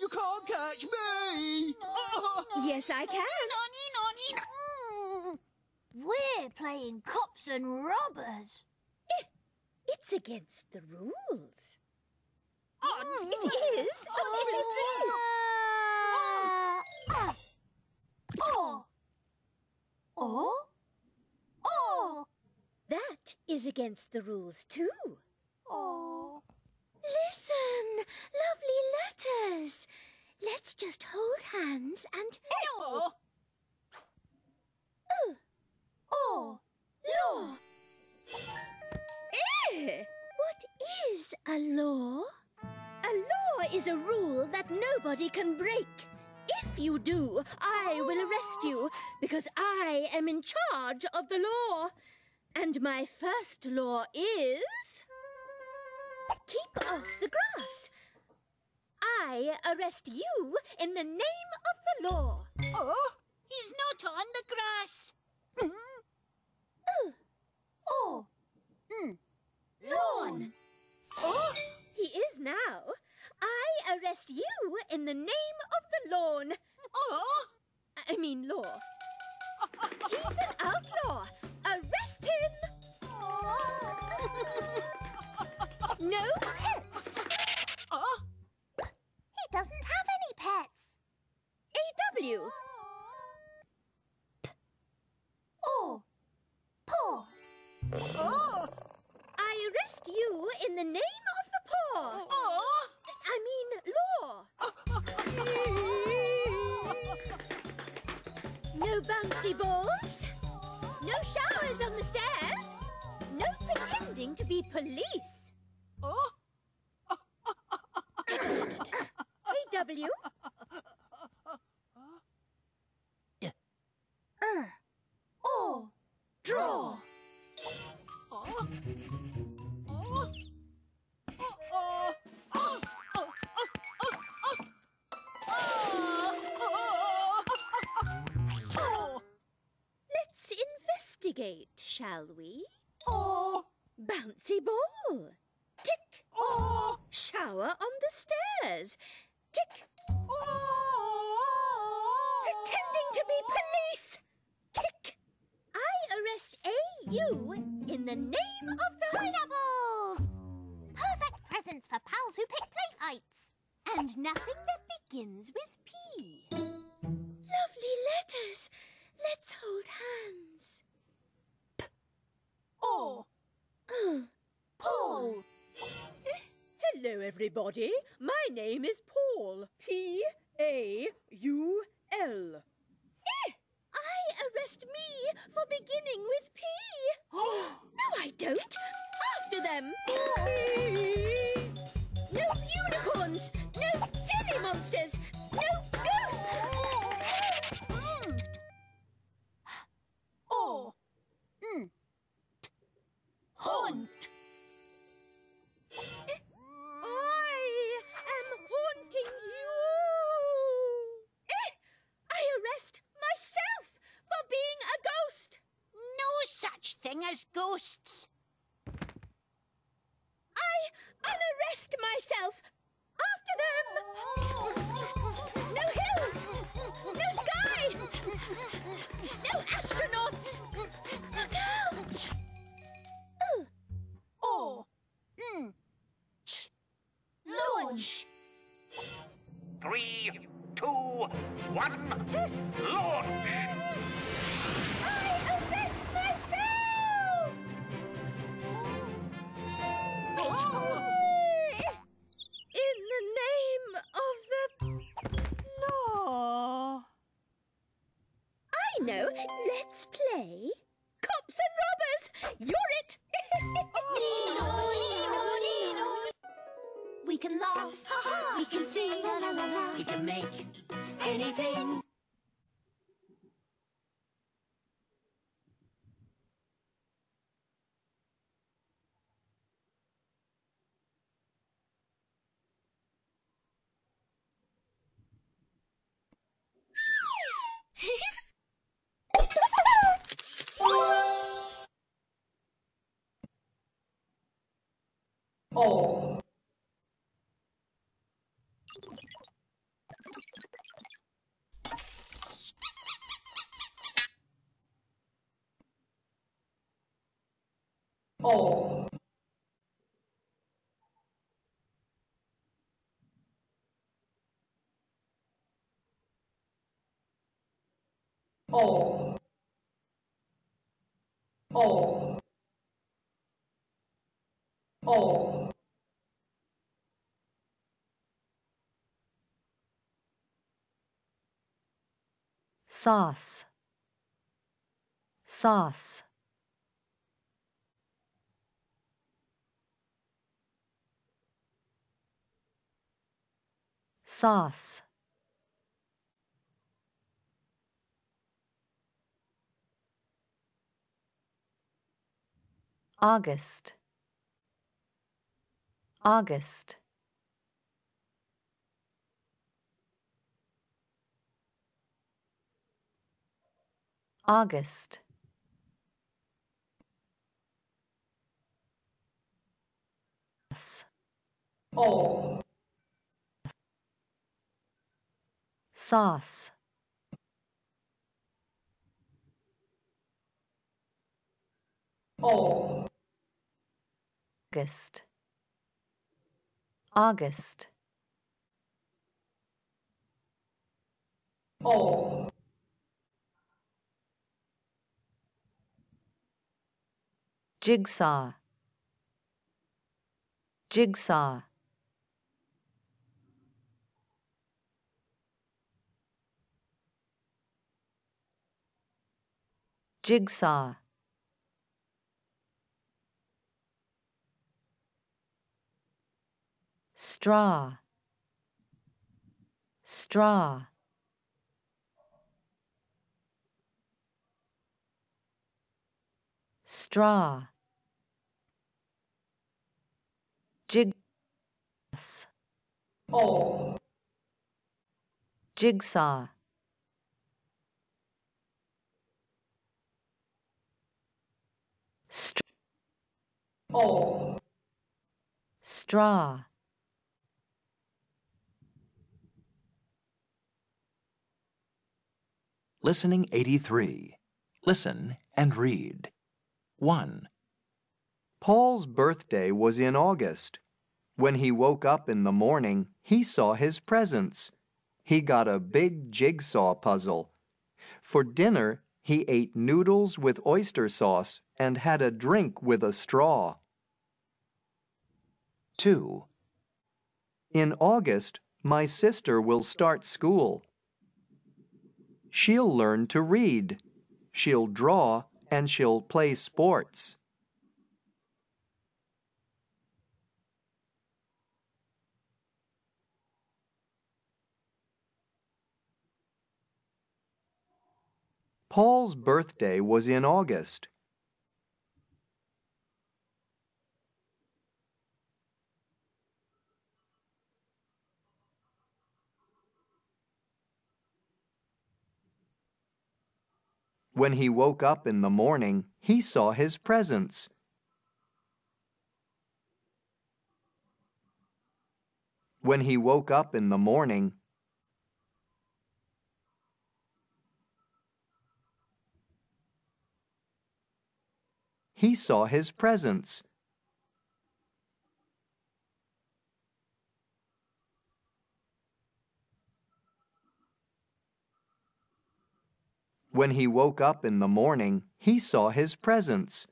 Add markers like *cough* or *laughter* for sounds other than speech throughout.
You can't catch me! Yes, I can. We're playing cops and robbers. Eh, it's against the rules. Oh, it is. Oh, Ah. Oh. Oh. Oh. That is against the rules too. Oh. Listen, lovely letters. Let's just hold hands and. Oh. Oh. Law. Eh, What is a law? A law is a rule that nobody can break. If you do, I will arrest you because I am in charge of the law. And my first law is. Keep off the grass. I arrest you in the name of the law. Oh, He's not on the grass. Mm-hmm. Uh. Oh. Hmm. Lawn. Oh, he is now. I arrest you in the name of the lawn. Oh. I mean law. He's an outlaw. Arrest. *laughs* No pets. oh, He doesn't have any pets. AW. Oh. Uh? Paw. oh, I arrest you in the name of the paw. oh. Uh? I mean law. *laughs* No bouncy balls. No showers on the stairs. No pretending to be police. Shall we? oh, Bouncy ball. Tick. oh, Shower on the stairs. Tick. Oh! Pretending to be police. Tick. I arrest AU in the name of the Pineapples! Perfect presents for pals who pick play fights. And nothing that begins with P. Lovely letters. Let's hold hands. Everybody. My name is Paul. P A U L. Eh, I arrest me for beginning with P. *gasps* no, I don't. After them. No unicorns. No jelly monsters. No Unarrest myself. After them. No hills. No sky. No astronauts. Look out. Let's play Oh. Oh. Oh. Oh. Sauce. Sauce. Sauce. August. August August. O sauce. O August. August. O jigsaw. Jigsaw. Jigsaw. Straw. Straw straw jig O jigsaw Str- O straw Listening 83. Listen and read. 1, Paul's birthday was in August. When he woke up in the morning, he saw his presents. He got a big jigsaw puzzle. For dinner, he ate noodles with oyster sauce and had a drink with a straw. 2, In August, my sister will start school. She'll learn to read. She'll draw and she'll play sports. Paul's birthday was in August. When he woke up in the morning, he saw his presents. When he woke up in the morning, he saw his presents. When he woke up in the morning, he saw his presents.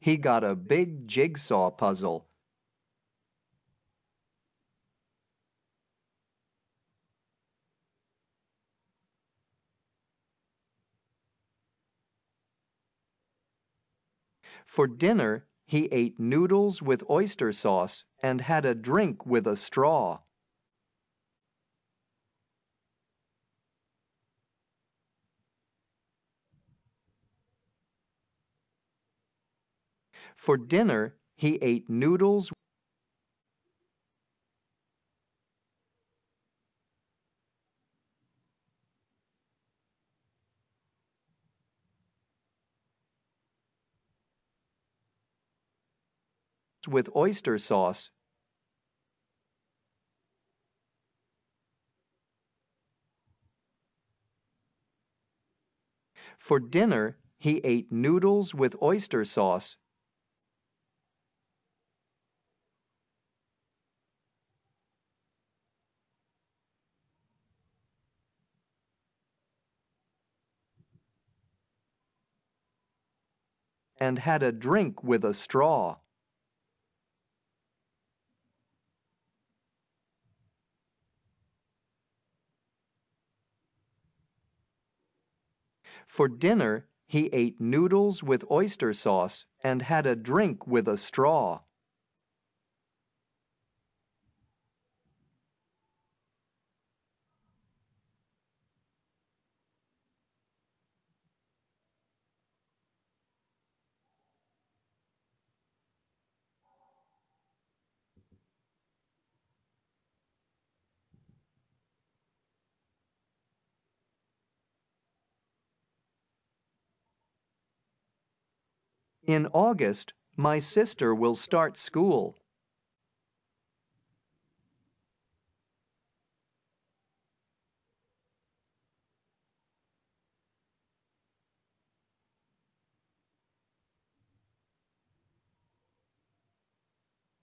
He got a big jigsaw puzzle. For dinner, he ate noodles with oyster sauce and had a drink with a straw. For dinner, he ate noodles with oyster sauce. For dinner, he ate noodles with oyster sauce. and had a drink with a straw. For dinner, he ate noodles with oyster sauce and had a drink with a straw. In August, my sister will start school.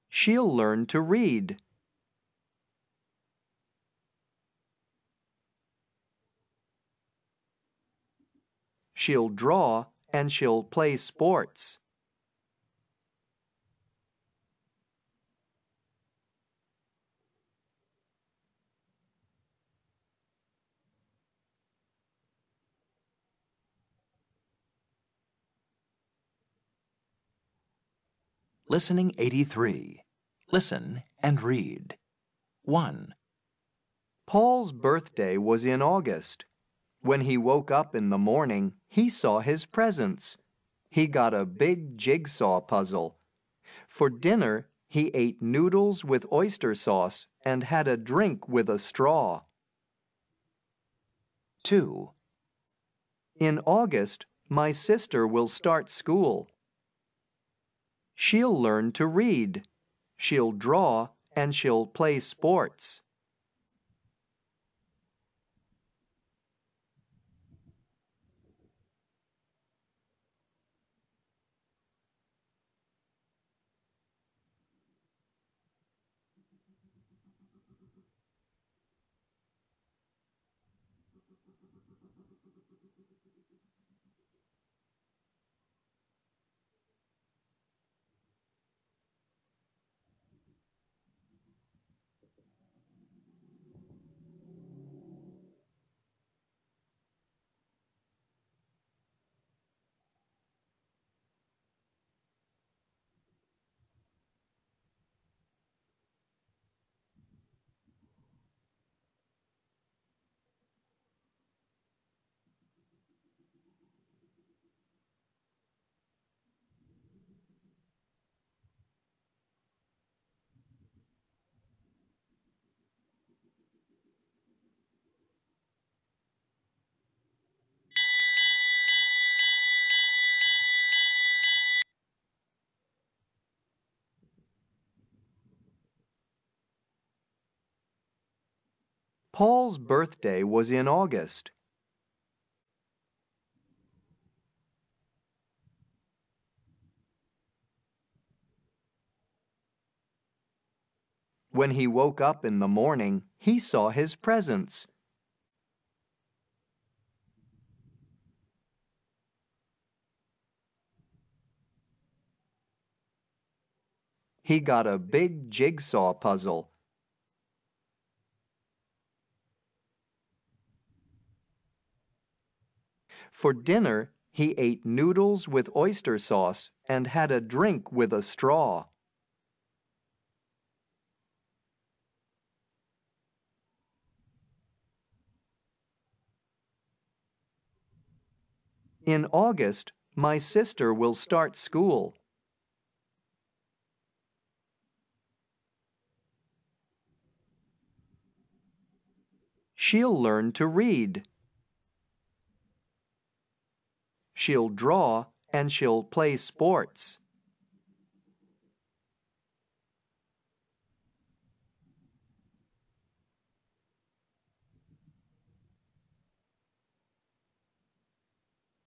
She'll learn to read. She'll draw and she'll play sports. Listening 83. Listen and read. 1, Paul's birthday was in August. When he woke up in the morning, he saw his presents. He got a big jigsaw puzzle. For dinner, he ate noodles with oyster sauce and had a drink with a straw. 2, In August, my sister will start school. She'll learn to read. She'll draw and she'll play sports. Paul's birthday was in August. When he woke up in the morning, he saw his presents. He got a big jigsaw puzzle. For dinner, he ate noodles with oyster sauce and had a drink with a straw. In August, my sister will start school. She'll learn to read. She'll draw and she'll play sports.